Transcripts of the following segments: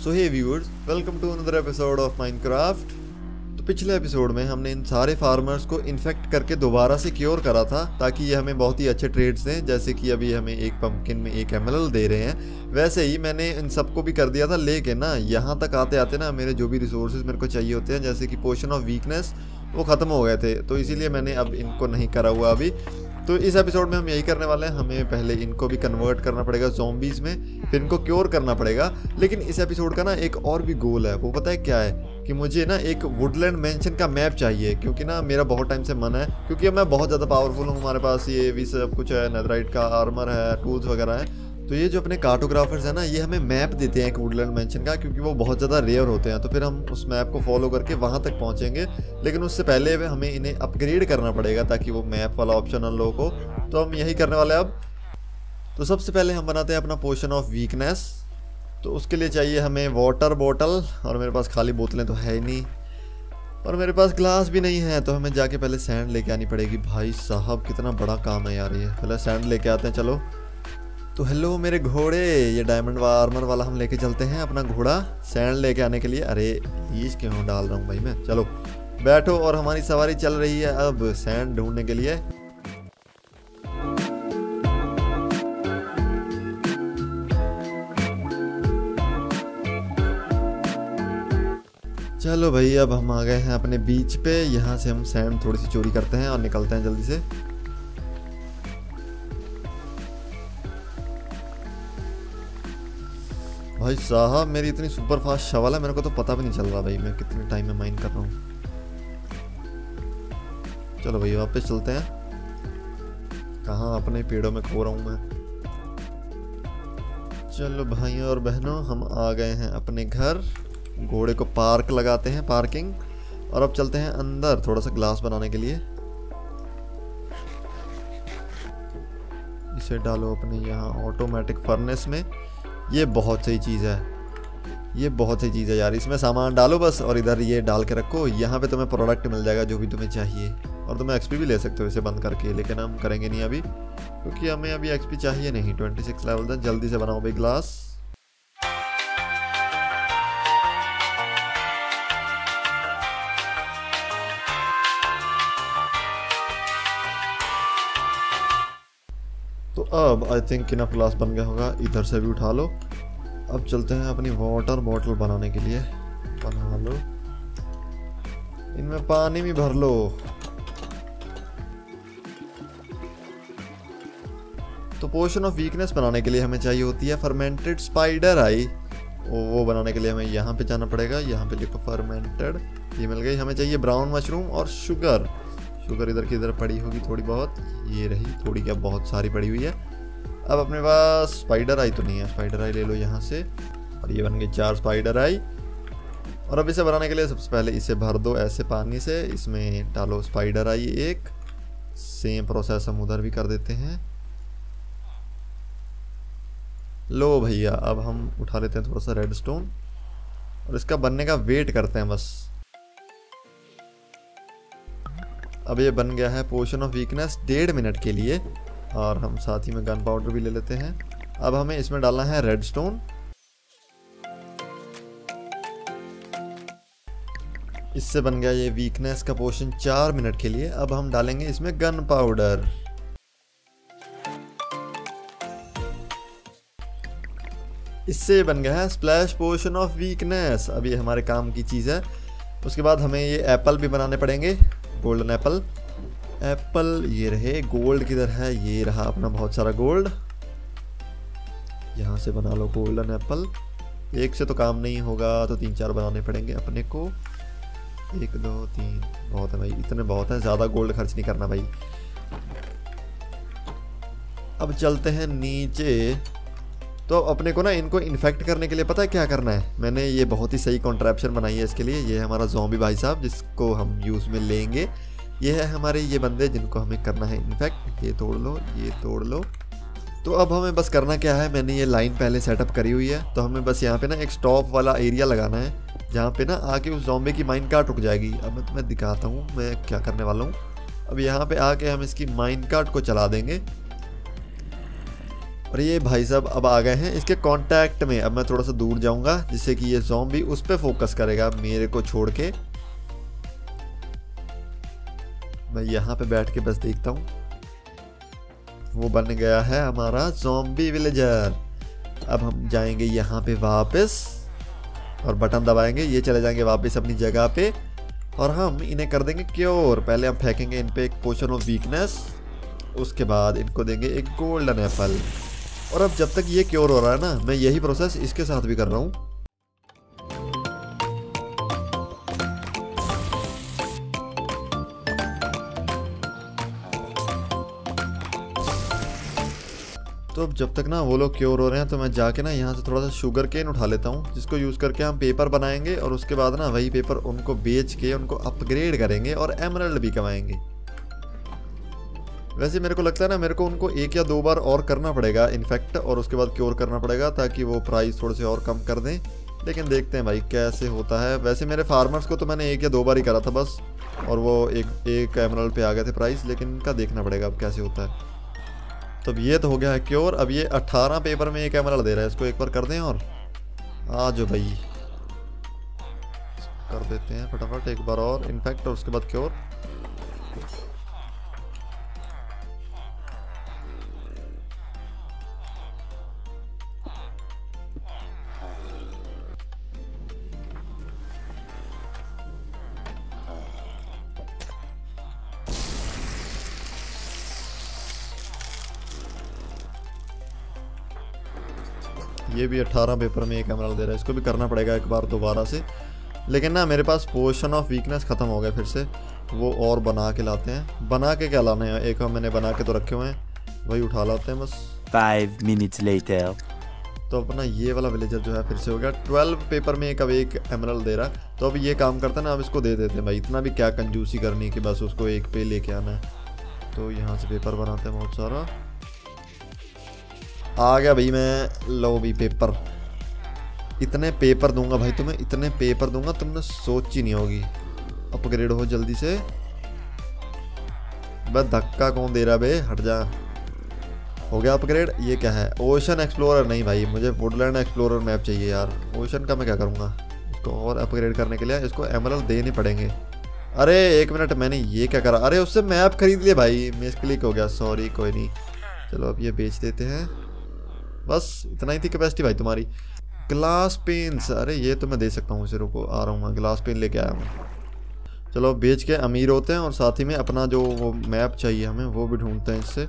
So hey viewers welcome to another episode of Minecraft तो पिछले episode में हमने इन सारे फार्मर्स को इन्फेक्ट करके दोबारा से क्योर करा था, ताकि ये हमें बहुत ही अच्छे ट्रेड्स दें, जैसे कि अभी हमें एक पंपकिन में एक एम दे रहे हैं। वैसे ही मैंने इन सबको भी कर दिया था, लेकिन ना, यहाँ तक आते आते ना, मेरे जो भी रिसोर्सेज मेरे को चाहिए होते हैं, जैसे कि पोशन ऑफ़ वीकनेस वो ख़त्म हो गए थे। तो इसीलिए मैंने अब इनको नहीं करा हुआ अभी। तो इस एपिसोड में हम यही करने वाले हैं। हमें पहले इनको भी कन्वर्ट करना पड़ेगा जोम्बीज में, फिर इनको क्योर करना पड़ेगा। लेकिन इस एपिसोड का ना एक और भी गोल है। वो पता है क्या है? कि मुझे ना एक वुडलैंड मैंशन का मैप चाहिए, क्योंकि ना मेरा बहुत टाइम से मन है। क्योंकि मैं बहुत ज़्यादा पावरफुल हूँ। हमारे पास ये भी सब कुछ है नेदराइट का आर्मर है टूल्स वगैरह है। तो ये जो अपने कार्टोग्राफर्स हैं ना, ये हमें मैप देते हैं एक वुडलैंड मेंशन का, क्योंकि वो बहुत ज़्यादा रेयर होते हैं। तो फिर हम उस मैप को फॉलो करके वहाँ तक पहुँचेंगे। लेकिन उससे पहले हमें इन्हें अपग्रेड करना पड़ेगा ताकि वो मैप वाला ऑप्शन अनलॉक को। तो हम यही करने वाले हैं अब। तो सबसे पहले हम बनाते हैं अपना पोशन ऑफ़ वीकनेस तो उसके लिए चाहिए हमें वाटर बॉटल और मेरे पास खाली बोतलें तो है ही नहीं। और मेरे पास ग्लास भी नहीं है तो हमें जाके पहले सैंड लेके आनी पड़ेगी। भाई साहब, कितना बड़ा काम है यार ये। पहले सैंड लेके आते हैं, चलो। तो हेलो मेरे घोड़े, ये डायमंड आर्मर वाला हम लेके चलते हैं अपना घोड़ा सैंड लेके आने के लिए। अरे ईज क्यों डाल रहा हूँ भाई मैं? चलो, बैठो और हमारी सवारी चल रही है अब सैंड ढूँढने के लिए। चलो भाई, अब हम आ गए हैं अपने बीच पे। यहाँ से हम सैंड थोड़ी सी चोरी करते हैं और निकलते हैं जल्दी से। भाई साहब, मेरी इतनी सुपर फास्ट शवल है, मेरे को तो पता भी नहीं चल रहा भाई, मैं कितने टाइम में माइन कर रहा हूँ। चलो भाई, वापस चलते हैं। कहाँ अपने पेड़ों में खो रहा हूँ मैं? चलो भाइयों और बहनों, हम आ गए हैं अपने घर। घोड़े को पार्क लगाते हैं, पार्किंग। और अब चलते हैं अंदर, थोड़ा सा ग्लास बनाने के लिए। इसे डालो अपने यहाँ ऑटोमेटिक फर्नेस में। ये बहुत सही चीज़ है। ये बहुत सही चीज़ है यार। इसमें सामान डालो बस और इधर ये डाल के रखो। यहाँ पे तुम्हें प्रोडक्ट मिल जाएगा जो भी तुम्हें चाहिए। और तुम्हें एक्सपी भी ले सकते हो इसे बंद करके। लेकिन हम करेंगे नहीं अभी, क्योंकि हमें अभी एक्सपी चाहिए नहीं। 26 लेवल तक जल्दी से बनाओ भाई ग्लास अब आई थिंक इनफ ग्लास बन गया होगा। इधर से भी उठा लो। अब चलते हैं अपनी वाटर बॉटल बनाने के लिए। बना लो। इनमें पानी भी भर लो। तो पोशन ऑफ़ वीकनेस बनाने के लिए हमें चाहिए होती है फर्मेंटेड स्पाइडर आई वो बनाने के लिए हमें यहाँ पे जाना पड़ेगा। यहाँ पे लिखो फर्मेंटेड ये मिल गई। हमें चाहिए ब्राउन मशरूम और शुगर शुगर इधर की इधर पड़ी होगी थोड़ी बहुत, ये रही, थोड़ी क्या, बहुत सारी पड़ी हुई है। अब अपने पास स्पाइडर आई तो नहीं है स्पाइडर आई ले लो यहाँ से, और ये बन गई चार स्पाइडर आई और अब इसे बनाने के लिए सबसे पहले इसे भर दो ऐसे पानी से, इसमें डालो स्पाइडर आई एक। सेम प्रोसेस हम उधर भी कर देते हैं। लो भैया, अब हम उठा लेते हैं थोड़ा सा रेड स्टोन और इसका बनने का वेट करते हैं बस। अब ये बन गया है पोशन ऑफ़ वीकनेस डेढ़ मिनट के लिए, और हम साथ ही में गन पाउडर भी ले लेते हैं। अब हमें इसमें डालना है रेड स्टोन। इससे बन गया ये वीकनेस का पोशन चार मिनट के लिए। अब हम डालेंगे इसमें गन पाउडर। इससे बन गया है स्प्लैश पोशन ऑफ़ वीकनेस। अब ये हमारे काम की चीज़ है। उसके बाद हमें ये एप्पल भी बनाने पड़ेंगे। गोल्डन एप्पल एप्पल ये रहे. गोल्ड किधर है? ये रहा अपना बहुत सारा गोल्ड यहाँ से बना लो गोल्डन एप्पल एक से तो काम नहीं होगा तो तीन चार बनाने पड़ेंगे अपने को. एक, दो, तीन. बहुत है भाई. इतने बहुत है. ज़्यादा गोल्ड खर्च नहीं करना भाई. अब चलते हैं नीचे. तो अपने को ना इनको इन्फेक्ट करने के लिए पता है क्या करना है? मैंने ये बहुत ही सही कॉन्ट्रेप्शन बनाई है इसके लिए। ये हमारा जोम्बी भाई साहब, जिसको हम यूज़ में लेंगे। ये है हमारे ये बंदे जिनको हमें करना है इनफैक्ट ये तोड़ लो, ये तोड़ लो। तो अब हमें बस करना क्या है? मैंने ये लाइन पहले सेटअप करी हुई है। तो हमें बस यहाँ पे ना एक स्टॉप वाला एरिया लगाना है, जहाँ पे ना आके उस जॉम्बे की माइन कार्ट रुक जाएगी। अब मैं तुम्हें दिखाता हूँ, मैं क्या करने वाला हूँ। अब यहाँ पे आके हम इसकी माइन कार्ट को चला देंगे। और ये भाई साहब अब आ गए हैं इसके कांटेक्ट में। अब मैं थोड़ा सा दूर जाऊँगा, जिससे कि ये जॉम्बी उस पर फोकस करेगा मेरे को छोड़ के। मैं यहाँ पे बैठ के बस देखता हूँ। वो बन गया है हमारा जॉम्बी विलेजर अब हम जाएँगे यहाँ पे वापस और बटन दबाएँगे, ये चले जाएँगे वापस अपनी जगह पे और हम इन्हें कर देंगे क्योर पहले हम फेंकेंगे इन पे एक पोशन ऑफ़ वीकनेस उसके बाद इनको देंगे एक गोल्डन एप्पल और अब जब तक ये क्योर हो रहा है ना, मैं यही प्रोसेस इसके साथ भी कर रहा हूँ। तो अब जब तक ना वो लोग क्योर हो रहे हैं तो मैं जाके ना यहाँ से थोड़ा सा शुगर केन उठा लेता हूँ, जिसको यूज़ करके हम पेपर बनाएँगे और उसके बाद ना वही पेपर उनको बेच के, उनको अपग्रेड करेंगे और एमरल्ड भी कमाएँगे। वैसे मेरे को लगता है ना, मेरे को उनको एक या दो बार और करना पड़ेगा इनफैक्ट और उसके बाद क्योर करना पड़ेगा, ताकि वो प्राइस थोड़े से और कम कर दें। लेकिन देखते हैं भाई, कैसे होता है। वैसे मेरे फार्मर्स को तो मैंने एक या दो बार ही करा था बस, और वो एक एक एमरल्ड पे आ गए थे प्राइस लेकिन इनका देखना पड़ेगा अब कैसे होता है। तो अब ये तो हो गया है क्योर अब ये 18 पेपर में एक एमरल्ड दे रहा है, इसको एक बार कर दें और आ जाओ भाई। कर देते हैं फटाफट, एक बार और इनफैक्ट और उसके बाद क्योर ये भी 18 पेपर में एक एमरल दे रहा है। इसको भी करना पड़ेगा एक बार दोबारा से। लेकिन ना मेरे पास पोशन ऑफ़ वीकनेस ख़त्म हो गया फिर से। वो और बना के लाते हैं। बना के क्या लाने हैं? एक मैंने बना के तो रखे हुए हैं। वही उठा लाते हैं बस। Five minutes later. तो अपना ये वाला विलेजर जो है फिर से हो गया। ट्वेल्व पेपर में एक अब एक एमरल दे रहा है। तो अब ये काम करता है ना अब इसको दे देते हैं भाई। इतना भी क्या कंजूसी करनी है कि बस उसको एक पे लेके आना है। तो यहाँ से पेपर बनाते हैं बहुत सारा। आ गया भाई मैं। लो भी पेपर इतने पेपर दूँगा भाई तुम्हें, इतने पेपर दूँगा, तुमने सोच ही नहीं होगी। अपग्रेड हो जल्दी से। बस धक्का कौन दे रहा बे? हट जा। हो गया अपग्रेड ये क्या है? ओशन एक्सप्लोरर नहीं भाई, मुझे वुडलैंड एक्सप्लोरर मैप चाहिए यार। ओशन का मैं क्या करूँगा? इसको और अपग्रेड करने के लिए, इसको एमरल देने पड़ेंगे। अरे, एक मिनट मैंने ये क्या करा? अरे, उससे मैप खरीद लिया भाई। मिस क्लिक हो गया सॉरी कोई नहीं। चलो अब ये बेच देते हैं। बस इतना ही थी कैपेसिटी भाई तुम्हारी। ग्लास पेन्स अरे ये तो मैं दे सकता हूँ, इसे रुको, आ रहा हूँ मैं ग्लास पेन लेके आया हूँ। चलो, बेच के अमीर होते हैं और साथ ही में अपना जो वो मैप चाहिए हमें, वो भी ढूंढते हैं इससे।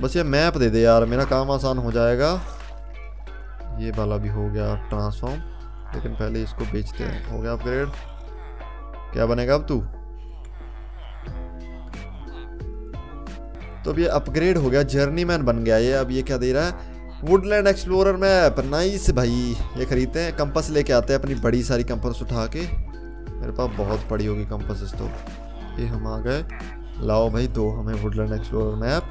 बस ये मैप दे दे यार, मेरा काम आसान हो जाएगा। ये वाला भी हो गया ट्रांसफॉर्म लेकिन पहले इसको बेचते हैं। हो गया अपग्रेड क्या बनेगा अब तू? तो अब ये अपग्रेड हो गया जर्नी मैन बन गया ये, अब ये क्या दे रहा है? वुडलैंड एक्सप्लोरर मैप नाइस भाई ये खरीदते हैं। कंपस लेके आते हैं अपनी बड़ी सारी कंपस उठा के। मेरे पास बहुत बड़ी होगी कंपस तो। ये हम आ गए। लाओ भाई दो हमें वुडलैंड एक्सप्लोरर मैप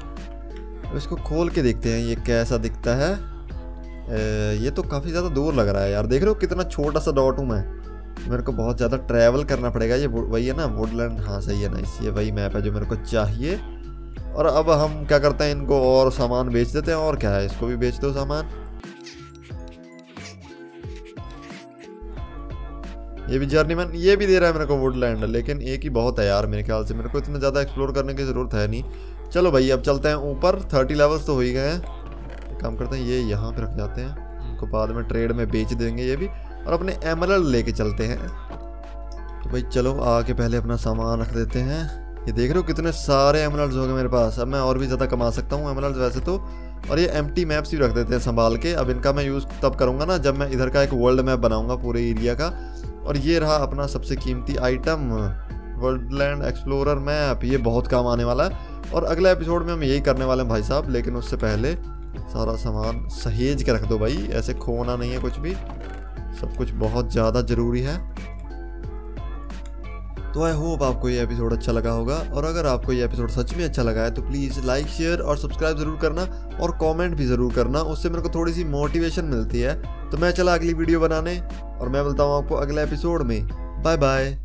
अब इसको खोल के देखते हैं ये कैसा दिखता है। ए, ये तो काफ़ी ज़्यादा दूर लग रहा है यार। देख रहे हो कितना छोटा सा डॉट हूँ मैं। मेरे को बहुत ज़्यादा ट्रैवल करना पड़ेगा। ये वही है ना वुडलैंड हाँ सही है ना ये वही मैप है जो मेरे को चाहिए। और अब हम क्या करते हैं, इनको और सामान बेच देते हैं, और क्या है, इसको भी बेच दो सामान। ये भी जर्नीमैन, ये भी दे रहा है मेरे को वुडलैंड, लेकिन एक ही बहुत है यार मेरे ख्याल से, मेरे को इतना ज़्यादा एक्सप्लोर करने की ज़रूरत है नहीं। चलो भाई, अब चलते हैं ऊपर थर्टी लेवल्स तो हो ही गए हैं। काम करते हैं, ये यहाँ पे रख जाते हैं, इनको बाद में ट्रेड में बेच देंगे ये भी, और अपने एमरल लेके चलते हैं। तो भाई चलो, आके पहले अपना सामान रख देते हैं। ये देख रहे हो कितने सारे एमरल्ड्स हो गए मेरे पास। अब मैं और भी ज़्यादा कमा सकता हूँ एमरल्ड्स वैसे तो। और ये एम मैप्स भी रख देते हैं संभाल के। अब इनका मैं यूज़ तब करूँगा ना जब मैं इधर का एक वर्ल्ड मैप बनाऊँगा पूरे एरिया का। और ये रहा अपना सबसे कीमती आइटम वर्ल्डलैंड एक्सप्लोरर मैप ये बहुत काम आने वाला है। और अगले एपिसोड में हम यही करने वाले हैं भाई साहब, लेकिन उससे पहले सारा सामान सहेज के रख दो भाई। ऐसे खोना नहीं है कुछ भी। सब कुछ बहुत ज़्यादा ज़रूरी है। तो आई होप आपको ये एपिसोड अच्छा लगा होगा। और अगर आपको ये एपिसोड सच में अच्छा लगा है तो प्लीज़ लाइक शेयर और सब्सक्राइब ज़रूर करना और कमेंट भी ज़रूर करना। उससे मेरे को थोड़ी सी मोटिवेशन मिलती है। तो मैं चला अगली वीडियो बनाने और मैं मिलता हूँ आपको अगले एपिसोड में। Bye bye